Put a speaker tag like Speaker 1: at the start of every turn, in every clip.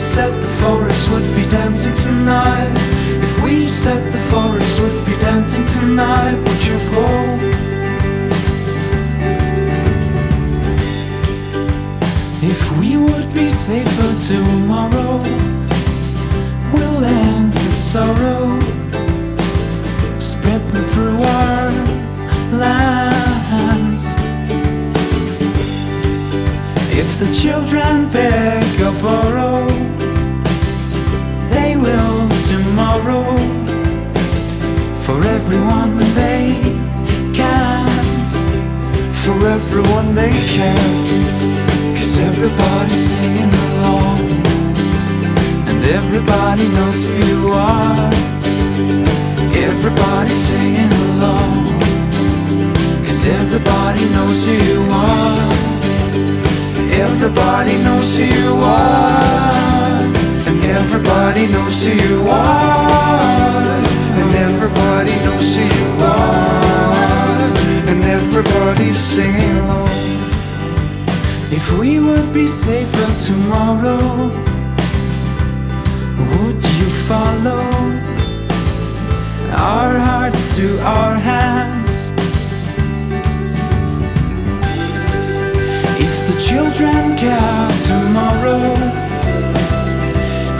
Speaker 1: said the forest would be dancing tonight, if we said the forest would be dancing tonight, would you go? If we would be safer tomorrow, we'll end the sorrow spreading through our lands. If the children beg or borrow, for everyone they can.
Speaker 2: For everyone they can.
Speaker 1: Cause everybody's singing along, and everybody knows who you are. Everybody's singing along, cause everybody knows who you are. Everybody knows who you are,
Speaker 2: And everybody knows who you are.
Speaker 1: If we would be safer tomorrow, would you follow our hearts to our hands? If the children care tomorrow,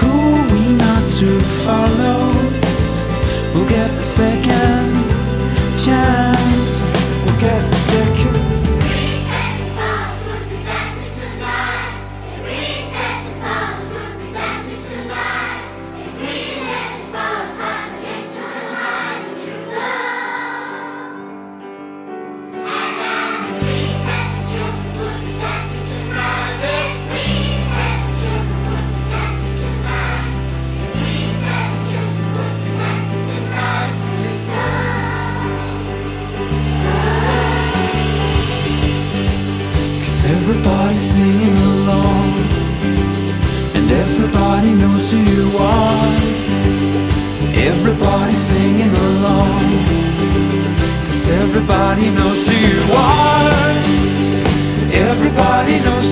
Speaker 1: who are we not to follow? We'll get a second Cause everybody's singing along. And everybody knows who you are. Everybody's singing along. Cause everybody knows who you are. Everybody knows